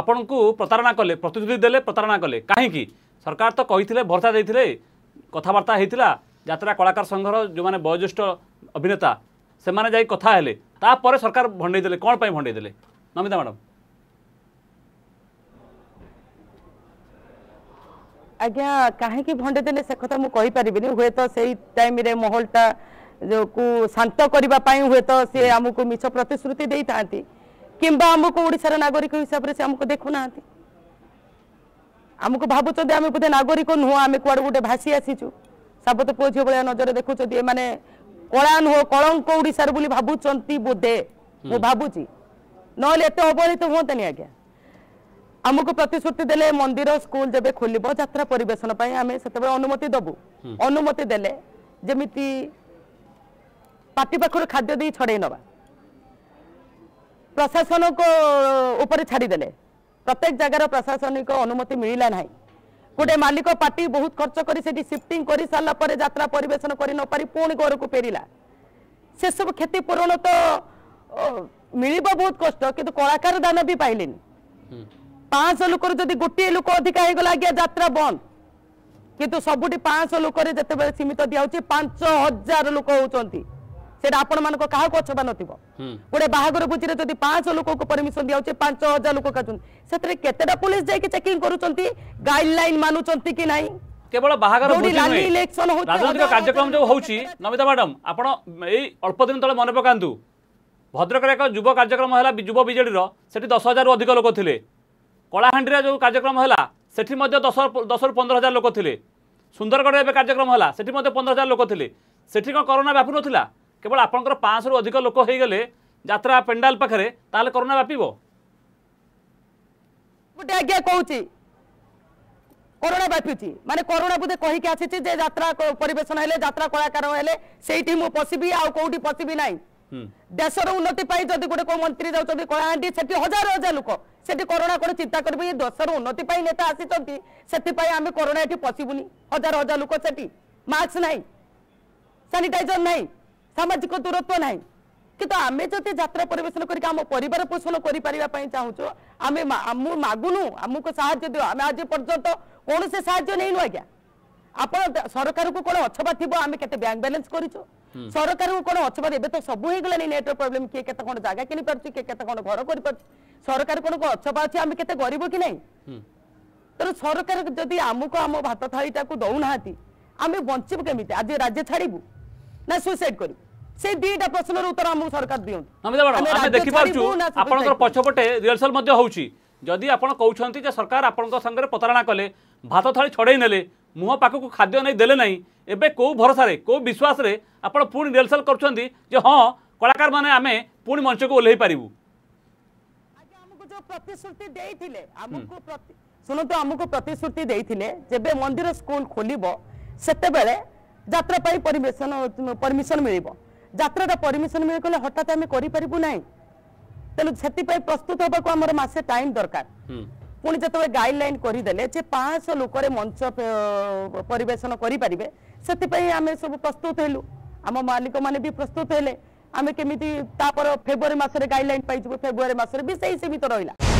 ଆପଣଙ୍କୁ ପ୍ରତାରଣା କଲେ ପ୍ରତିଶ୍ରୁତି ଦେଲେ ପ୍ରତାରଣା କଲେ କାହିଁକି ସରକାର ତ କହିଥିଲେ ଭରସା ଦେଇଥିଲେ କଥାବାର୍ତ୍ତା ହୋଇଥିଲା ଯାତ୍ରା କଳାକାର ସଂଘର ଯେଉଁମାନେ ବୟୋଜ୍ୟେଷ୍ଠ ଅଭିନେତା ସେମାନେ ଯାଇ କଥା ହେଲେ ତାପରେ ସରକାର ଭଣ୍ଡେଇଦେଲେ କ'ଣ ପାଇଁ ଭଣ୍ଡେଇଦେଲେ ନମିତା ମ୍ୟାଡ଼ାମ୍ ଆଜ୍ଞା କାହିଁକି ଭଣ୍ଡେଇଦେଲେ ସେ କଥା ମୁଁ କହିପାରିବିନି ହୁଏତ ସେଇ ଟାଇମ୍ରେ ମହଲଟା ଯେଉଁ କୁ ଶାନ୍ତ କରିବା ପାଇଁ ହୁଏତ ସିଏ ଆମକୁ ମିଛ ପ୍ରତିଶ୍ରୁତି ଦେଇଥାନ୍ତି কিংবা আমাকে ওড়িশার নাগরিক হিসাবে সে আমাকে দেখু না আমাকে ভাবুচ্ছেন আমি বোধে নাগরিক নুহ আমি কুয়াড়ে গোটে ভাসি আসিছু সাবত পুয় ঝিও ভাইয়া নজরে দেখুছেন এমানে কলা নুহ কলঙ্ক ওড়িশার বলে ভাবুচ্ছেন বোধে মু ভাবুছি নহলে এত অবহেলিত হুঁতেনি আজ্ঞা ଆମକୁ প্রতিশ্রুতি ଦେଲେ মন্দির স্কুল ଯେବେ খুলব যাত্রা পরিবেশন ପାଇଁ ଆମେ ସେତେବେଳେ ଅନୁମତି ଦେବୁ ଅନୁମତି ଦେଲେ ଯେମିତି ପାଟି ପାଖରୁ ଖାଦ୍ୟ ଦେଇ ଛଡ଼େଇ ନେବା ପ୍ରଶାସନ ଉପରେ ଛାଡ଼ିଦେଲେ ପ୍ରତ୍ୟେକ ଜାଗାର ପ୍ରଶାସନିକ ଅନୁମତି ମିଳିଲା ନାହିଁ ଗୋଟେ ମାଲିକ ପାର୍ଟି ବହୁତ ଖର୍ଚ୍ଚ କରି ସେଠି ସିଫ୍ଟିଂ କରିସାରିଲା ପରେ ଯାତ୍ରା ପରିବେଷଣ କରି ନପାରି ପୁଣି ଘରକୁ ଫେରିଲା ସେସବୁ କ୍ଷତିପୂରଣ ତ ମିଳିବ ବହୁତ କଷ୍ଟ କିନ୍ତୁ କଳାକାର ଦାନ ବି ପାଇଲେନି ପାଞ୍ଚଶହ ଲୋକରୁ ଯଦି ଗୋଟିଏ ଲୋକ ଅଧିକା ହେଇଗଲା ଆଜ୍ଞା ଯାତ୍ରା ବନ୍ଦ କିନ୍ତୁ ସବୁଠି ପାଞ୍ଚଶହ ଲୋକରେ ଯେତେବେଳେ ସୀମିତ ଦିଆହେଉଛି ପାଞ୍ଚ ହଜାର ଲୋକ ହେଉଛନ୍ତି সেটা আপনার কাহকু অছবা নথিব গোটে বাহাঘর ভোজিরে যদি পাঁচশ লোকক পরমিশন দিয়া হচ্ছে পাঁচ হাজার লোক খাচ্ছেন সেতরে কেতেটা পুলিশ যাইকি চেকিং করছেন গাইডলাইন মানুছেন কি নাই কেবল বাহাঘর রাজনৈতিক কার্যক্রম যে হচ্ছে নমিতা ম্যাডাম আপনার এই অল্প দিন তলে মনে পকাতু ভদ্রকরে এক যুব কার্যক্রম হল যুব বিজেডির সেটি দশ হাজার অধিক লোক লে কলাহাণ্ডির যে কার্যক্রম হল সেটি দশ দশ পনেরো হাজার লোক লে সুন্দরগড়ে এবার কার্যক্রম হল সেটি পনেরো হাজার লোক লে সেটি কোণ করোনা ব্যাপু নথিলা কেবল আপনার পাঁচশু অধিক লোক হয়ে গেলে যাত্রা পেন্ডাল পাখে তাহলে করোনা ব্যাপিব গোটে আজ্ঞা কৌছি করোনা ব্যাপুছি মানে করোনা বোধে কহিকি আসিছি যে যাত্রা পরিবেশন হলে যাত্রা কলাকার হলে সেইটি মু পশিবি আউ কোটি পশিবি নাই দেশর উন্নতি পাই যদি গোটে কেউ মন্ত্রী যাচ্ছেন কলাহান্ডি সেটি হাজার হাজার লোক সেটি করোনা করে চিন্তা করবে এই দেশর উন্নতি পাই নেতা আসিছেন সেপাই আমি করোনা এটি পশিবুনি হাজার হাজার লোক সেটি মাস্ক নাই স্যানিটাইজর নাই ସାମାଜିକ ଦୂରତ୍ୱ ନାହିଁ କିନ୍ତୁ ଆମେ ଯଦି ଯାତ୍ରା ପରିବେଷଣ କରିକି ଆମ ପରିବାର ପୋଷଣ କରିପାରିବା ପାଇଁ ଚାହୁଁଛୁ ଆମେ ମୁଁ ମାଗୁନୁ ଆମକୁ ସାହାଯ୍ୟ ଦିଅ ଆମେ ଆଜି ପର୍ଯ୍ୟନ୍ତ କୌଣସି ସାହାଯ୍ୟ ନେଇନୁ ଆଜ୍ଞା ଆପଣ ସରକାରଙ୍କୁ କ'ଣ ଅଛବା ଥିବ ଆମେ କେତେ ବ୍ୟାଙ୍କ ବାଲାନ୍ସ କରିଛୁ ସରକାରଙ୍କୁ କ'ଣ ଅଛବା ଏବେ ତ ସବୁ ହେଇଗଲାଣି ନେଟ୍ର ପ୍ରୋବ୍ଲେମ୍ କିଏ କେତେ କ'ଣ ଜାଗା କିଣିପାରୁଛି କିଏ କେତେ କ'ଣ ଘର କରିପାରୁଛି ସରକାର କ'ଣ ଅଛବା ଅଛି ଆମେ କେତେ ଗରିବ କି ନାହିଁ ତେଣୁ ସରକାର ଯଦି ଆମକୁ ଆମ ଭାତ ଥାଳିଟାକୁ ଦେଉନାହାନ୍ତି ଆମେ ବଞ୍ଚିବୁ କେମିତି ଆଜି ରାଜ୍ୟ ଛାଡ଼ିବୁ না সুইসাইড করি সেই দুইটা প্রশ্নর উত্তর আমাকে সরকার দিও নমিতা ম্যাডাম আমি দেখি পারছু আপনার পছপটে রিহর্সাল মধ্য হচ্ছে যদি আপনার কৌন যে সরকার আপনার সাথে প্রতারণা কলে ভাত থাড়ি ছড়াই নেলে মুহ পাখক খাদ্য নেই দেলে না এবে কেউ ভরসায় কেউ বিশ্বাসে আপনার পুঁ রিহর্সাল করছেন যে হ কলাকার মানে আমি পুঁ মঞ্চকে ওহ্লাই পারু প্রতিশ্রুতি শুণতু আমি প্রতিশ্রুতি দিয়ে যে মন্দির স্কুল খোলব সেতবে যাত্রা পাই পরমিশন পরমিশন মিলব যাত্রাটা পরমিশন মিলে হঠাৎ আমি করিপারু না তেমন সেপাই প্রস্তুত হওয়া আমার মাসে টাইম দরকার পুঁ যেত গাইডলাইন করেদেলে যে পাঁচশো লোকরে মঞ্চ পরিবেশন করে সেপাই আমি সব প্রস্তুত হলু আমার মালিক মানে বি প্রস্তুত হলে আমি কেমিতি তাপর ফেব্রুয়ারি মাসের গাইডলাইন পাইছু ফেব্রুয়ারি মাসের বি সেই সীমিত রহিলা